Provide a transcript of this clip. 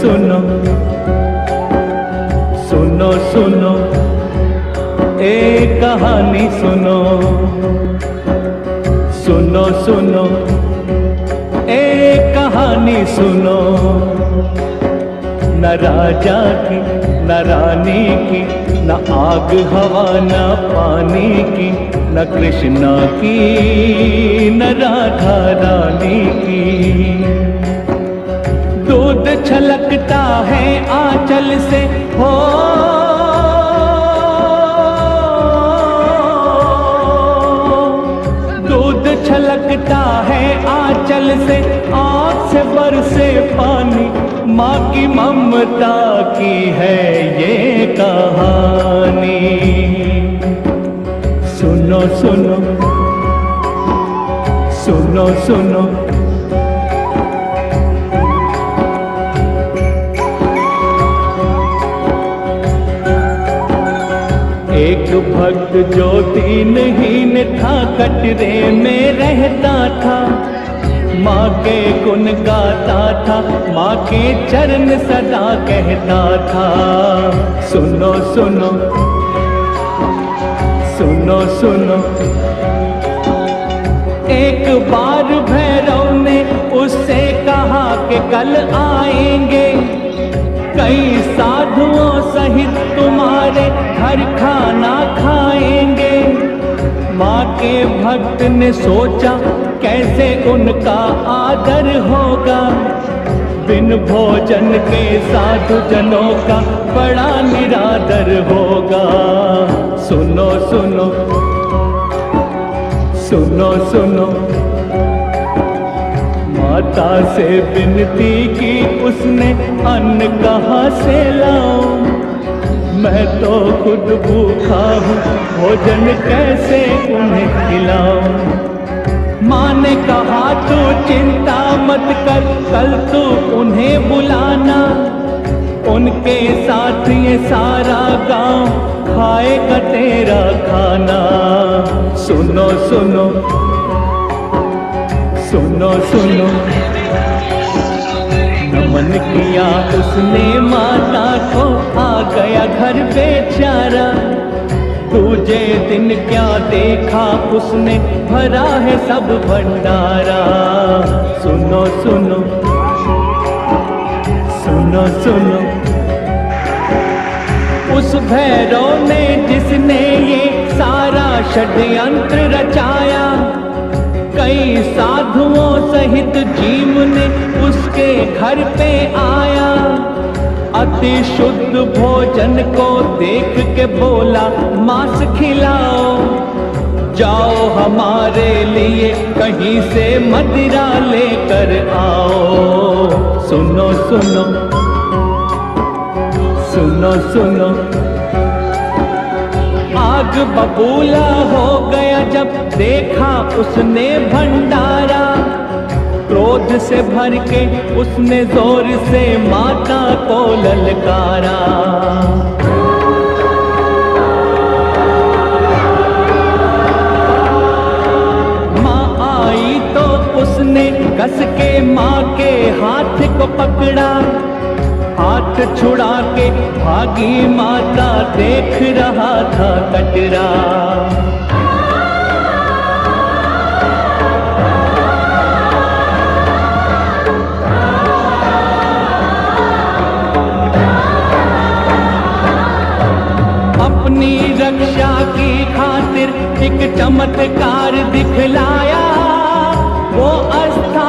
सुनो सुनो सुनो एक कहानी सुनो सुनो सुनो एक कहानी सुनो न राजा की न रानी की न आग हवा न पानी की न कृष्णा की न राधा रानी की दूध छलकता है आंचल से। हो। दूध छलकता है आंचल से आँख से बरसे पानी। माँ की ममता की है ये कहानी। सुनो सुनो। सुनो सुनो। भक्त जो दीनहीन था, कटरे में रहता था। माँ के गुण गाता था, माँ के चरण सदा कहता था। सुनो सुनो सुनो सुनो। एक बार भैरव ने उससे कहा कि कल आएँगे। कई साधुओं सहित तुम्हारे घर खाना के भक्त ने सोचा कैसे उनका आदर होगा। बिन भोजन के साधु जनों का बड़ा निरादर होगा। सुनो सुनो सुनो सुनो। माता से विनती की उसने अन्न कहाँ से लाऊं? मैं तो खुद भूखा हूँ। भोजन कैसे उन्हें खिलाऊं? माँ ने कहा, तू चिंता मत कर, कल तू उन्हें बुलाना। उनके साथ ये सारा गाँव खाएगा तेरा खाना। सुनो सुनो सुनो किया उसने माता को, आ गया घर बेचारा। दूजे दिन क्या देखा उसने, भरा है सब भंडारा। सुनो सुनो सुनो सुनो। उस भैरव ने जिसने ये सारा षड्यंत्र रचाया कई साधुओं सहित जीव ने उसके घर पे आया। अति शुद्ध भोजन को देख के बोला, मांस खिलाओ, जाओ हमारे लिए कहीं से मदिरा लेकर आओ। सुनो सुनो सुनो सुनो। आग बबूला हो गया जब देखा उसने भंडारा। क्रोध से भर के उसने ज़ोर से माता को ललकारा। माँ आई तो उसने कस के माँ के हाथ को पकड़ा। हाथ छुड़ा के भागी माता देख रहा था कटरा। अपनी रक्षा की खातिर एक चमत्कार दिखलाया, वो अस्था